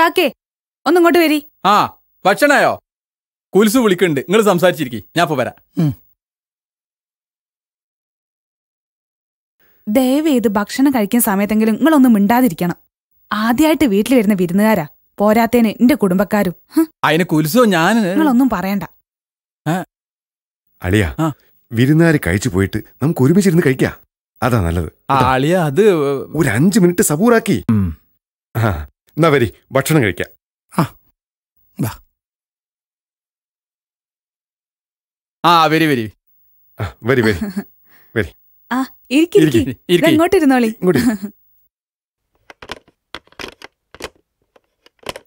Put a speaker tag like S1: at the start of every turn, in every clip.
S1: കാക്കേ ഒന്നിങ്ങോട്ട് വരി.
S2: ആ ഭക്ഷണായോ? കുൽസു വിളിക്കുന്നുണ്ട്. നിങ്ങൾ സംസാരിച്ചിരിക്കും. ഞാൻ ഇപ്പൊ വരാം.
S1: ദയവ് ചെയ്ത് ഭക്ഷണം കഴിക്കുന്ന സമയത്തെങ്കിലും നിങ്ങളൊന്നും മിണ്ടാതിരിക്കണം. ആദ്യമായിട്ട് വീട്ടിൽ വരുന്ന വിരുന്നുകാരാ. പോരാത്തേന് എന്റെ കുടുംബക്കാരും.
S2: അതിന് കുൽസോ ഞാൻ
S1: നിങ്ങളൊന്നും പറയണ്ട.
S3: അളിയ. വിരുന്നുകാര് കഴിച്ചു പോയിട്ട് നമുക്ക് ഒരുമിച്ചിരുന്ന് കഴിക്കാം. അതാ നല്ലത്.
S2: അളിയ അത്
S3: ഒരു അഞ്ചു മിനിറ്റ് സബൂറാക്കി. ആ. എന്നാ വരി ഭക്ഷണം കഴിക്കാം.
S2: ആ വരി വരി.
S3: ആ, വരി വരി
S1: ആ ഇരിക്കി
S3: ഇരിക്ക്,
S2: ഇരിക്കി
S1: ഇങ്ങോട്ട് ഇരുന്നോളി.
S3: ഇങ്ങോട്ട്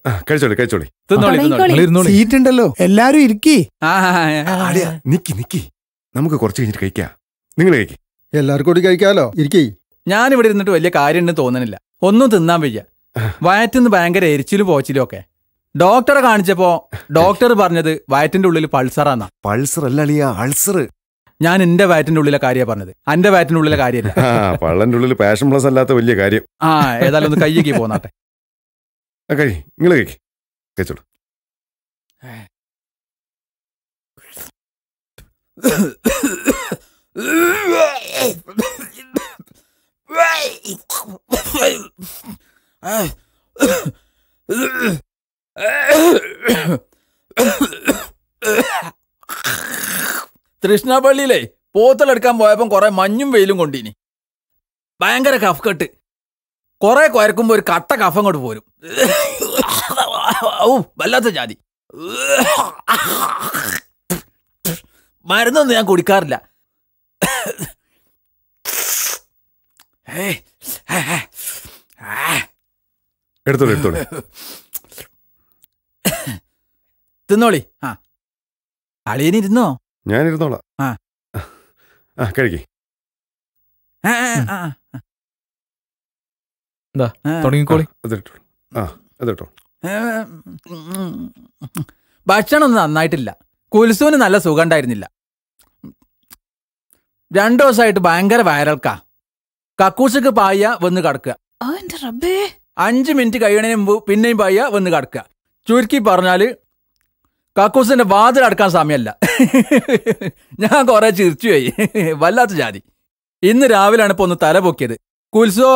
S3: ആ കഴിച്ചോളി കഴിച്ചോളി.
S2: തിന്നോളി
S1: തുടങ്ങിക്കോളി.
S2: തിന്നോളി. ഇരുന്നോളി.
S4: സീറ്റ് ഉണ്ടല്ലോ. എല്ലാരും ഇരിക്കി.
S2: ആ, ആ, ആ, ആ.
S3: നിക്കി നിക്കി. നമുക്ക് കുറച്ച് കഴിഞ്ഞിട്ട് കഴിക്കാം. നിങ്ങൾ കഴിക്കും.
S4: എല്ലാവർക്കും കൂടി കഴിക്കാലോ? ഇരിക്കേ.
S2: ഞാൻ ഇവിടെ ഇരുന്നിട്ട് വലിയ കാര്യമുണ്ടെന്ന് തോന്നുന്നില്ല ഒന്നും തിന്നാൻ വയ്യ. വയറ്റിന്ന് ഭയങ്കര എരിച്ചിലും പോച്ചിലും ഒക്കെ ഡോക്ടറെ കാണിച്ചപ്പോ ഡോക്ടർ പറഞ്ഞത് വയറ്റിന്റെ ഉള്ളിൽ പൾസറാന്നാ
S3: പൾസർ അല്ല അൾസർ
S2: ഞാൻ എന്റെ വയറ്റിന്റെ ഉള്ളിലെ കാര്യ പറഞ്ഞത് എന്റെ വയറ്റിന്റെ ഉള്ളിലെ കാര്യമല്ല
S3: ആ പള്ളന്റെ ഉള്ളിൽ പാഷൻ പ്ലസ് അല്ലാത്ത വലിയ കാര്യം
S2: ആ ഏതായാലും ഒന്ന് കയ്യേക്ക് പോന്നാട്ടെ
S3: നിങ്ങൾ കഴിച്ചോളൂ
S2: തൃഷ്ണാപള്ളിയിലേ പോത്തലെടുക്കാൻ പോയപ്പം കുറെ മഞ്ഞും വെയിലും കൊണ്ടിനി. ഭയങ്കര കഫ് കെട്ട് കുറെ കുരക്കുമ്പോ ഒരു കട്ട കഫം അങ്ങോട്ട് പോരും. ഔ വല്ലാത്ത ജാതി. മരുന്നൊന്നും ഞാൻ കുടിക്കാറില്ല. ഏയ്.
S3: എടുത്തോളൂ എടുത്തോളൂ.
S2: തിന്നോളി. ആ. അളിയനിരുന്നോ
S3: ഞാൻ ഇരുന്നോളാം.
S2: ആ.
S3: ആ കഴിക്കേ.
S2: എന്താ.
S5: തുടങ്ങിക്കോളി.
S3: അതിട്ടോ ആ അതിട്ടോ
S2: ഭക്ഷണം ഒന്നും നന്നായിട്ടില്ല. കുൽസുവിന് നല്ല സുഖം ഉണ്ടായിരുന്നില്ല രണ്ടു ദിവസമായിട്ട് ഭയങ്കര വയറൽക്കാ. കക്കൂസക്ക് പായ വന്ന് കടക്കുക. അഞ്ച് മിനിറ്റ് കഴിയണതിന് മുമ്പ് പിന്നെയും പയ്യ വന്ന് കടക്കുക ചുരുക്കി പറഞ്ഞാൽ കക്കൂസിന്റെ വാതിൽ അടക്കാൻ സമയമല്ല ഞാൻ കുറെ ചിരിച്ചുപോയി വല്ലാത്ത ജാതി. ഇന്ന് രാവിലെയാണ് ഇപ്പൊ ഒന്ന് തല പൊക്കിയത്. കുൽസോ?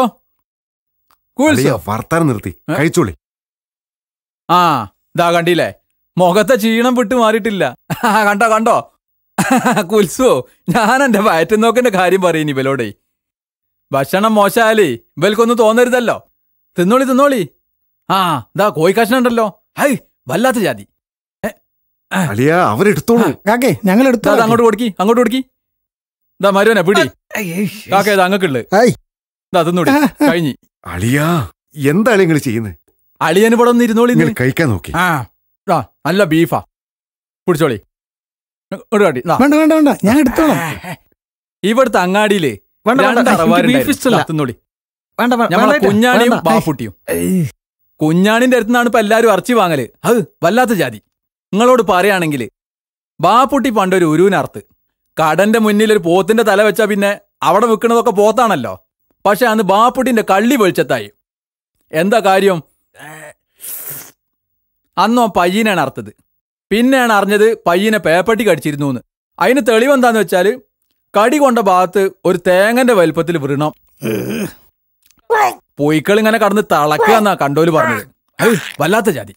S2: കുൽസോ?
S3: വർത്താനം നിർത്തി? കഴിച്ചോളി.
S2: ആ ഇതാ കണ്ടില്ലേ? മുഖത്തെ ക്ഷീണം വിട്ടു മാറിയിട്ടില്ല. കണ്ടോ കണ്ടോ? കുൽസോ ഞാൻ എന്റെ വയറ്റുന്നോക്കിന്റെ കാര്യം പറയുന്നു ഇവലോടെ. ഭക്ഷണം മോശമായാലേ ഇവൽക്കൊന്നും തോന്നരുതല്ലോ. തിന്നോളി തിന്നോളി. ആ ഇതാ കോഴി കഷ്ണം ഹൈ വല്ലാത്ത ജാതി.
S3: അളിയ അവരെടുത്തോളൂ.
S4: കാക്കേ ഞങ്ങൾ എടുത്തു
S2: അങ്ങോട്ട് കൊടുക്കി അങ്ങോട്ട് കൊടുക്കി. ഇതാ മരുവനെ പിടി. കാക്ക ഇത് അങ്ങക്കുള്ളു. ഇതാ തിന്നോടി കഴിഞ്ഞി.
S3: അളിയ എന്താണ് നിങ്ങൾ ചെയ്യുന്നത്
S2: അളിയന് ഇവിടെ ഒന്ന് ഇരുന്നോളി.
S3: കഴിക്കാൻ നോക്കി.
S2: ആ ആ നല്ല ബീഫാ. പിടിച്ചോളി. ഒരു കാട്ടി.
S4: വേണ്ട വേണ്ട വേണ്ട. ഞാൻ എടുത്തോളാം.
S2: ഇവിടുത്തെ അങ്ങാടിയിൽ. തിന്നോളി.
S5: വേണ്ട
S2: കുഞ്ഞാണിയും. ബാപ്പുട്ടിയും. കുഞ്ഞാണിന്റെ അടുത്തുനിന്നാണ് ഇപ്പൊ എല്ലാരും അറച്ചി വാങ്ങൽ. അത് വല്ലാത്ത ജാതി. നിങ്ങളോട് പറയുകയാണെങ്കിൽ ബാപ്പുട്ടി പണ്ടൊരു ഉരുവിനർത്ത് കടന്റെ മുന്നിൽ ഒരു പോത്തിന്റെ തല വെച്ചാ പിന്നെ അവിടെ വിൽക്കുന്നതൊക്കെ പോത്താണല്ലോ. പക്ഷെ അന്ന് ബാപ്പുട്ടിന്റെ കള്ളി വെളിച്ചത്തായി. എന്താ കാര്യം? അന്നോ പയ്യനാണ് അർത്ഥത് പിന്നെയാണ് അറിഞ്ഞത് പയ്യനെ പേപ്പട്ടി കടിച്ചിരുന്നു എന്ന് അതിന് തെളിവെന്താന്ന് വെച്ചാൽ കടി കൊണ്ട ഭാഗത്ത് ഒരു തേങ്ങന്റെ വലുപ്പത്തിൽ വൃണം പൊയ്ക്കൾ ഇങ്ങനെ കടന്ന് തളക്കുക എന്നാ കണ്ടോൽ പറഞ്ഞത്. അത് വല്ലാത്ത ജാതി.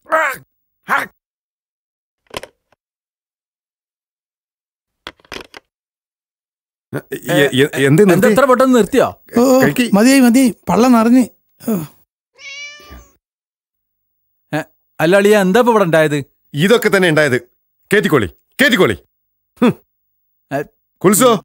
S3: എ- എ- എന്താ നിർത്തി?
S2: എത്ര പെട്ടെന്ന് നിർത്തിയോ.
S4: മതിയായി മതി പള്ള നിറഞ്ഞ്.
S2: അല്ല അളിയ എന്താ ഇപ്പൊ ഇവിടെ ഉണ്ടായത്?
S3: ഇതൊക്കെ തന്നെ ഉണ്ടായത്. കേറ്റിക്കോളി കേറ്റിക്കോളി. കുൽസോ?